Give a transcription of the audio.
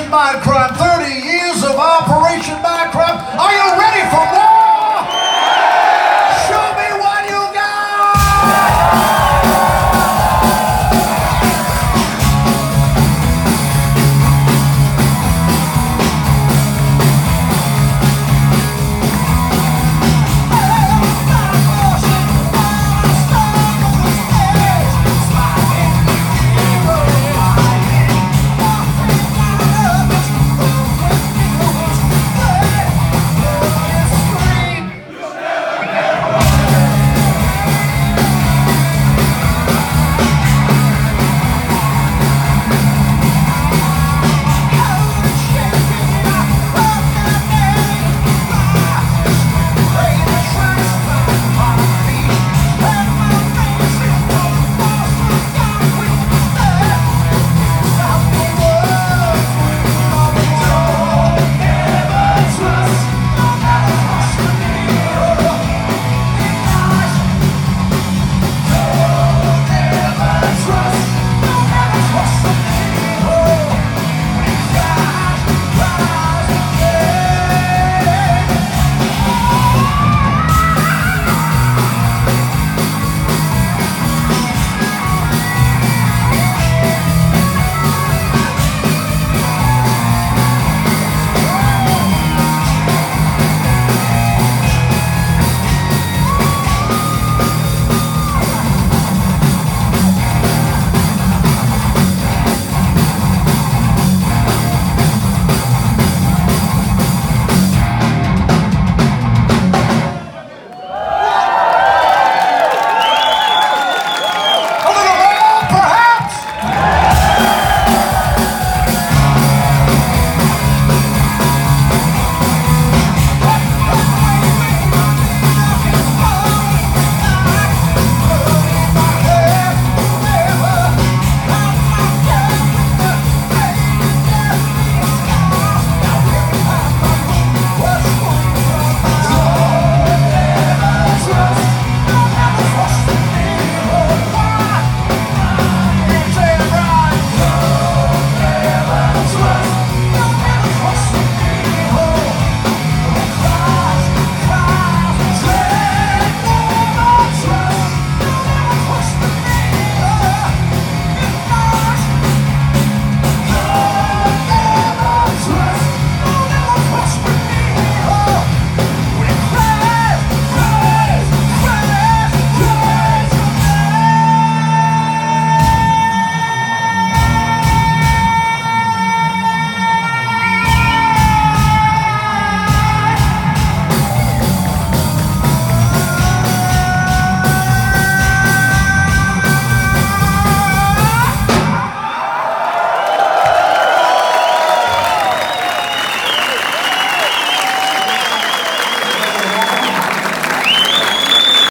Operation Minecraft, 30 years of Operation Minecraft. Are you ready for more?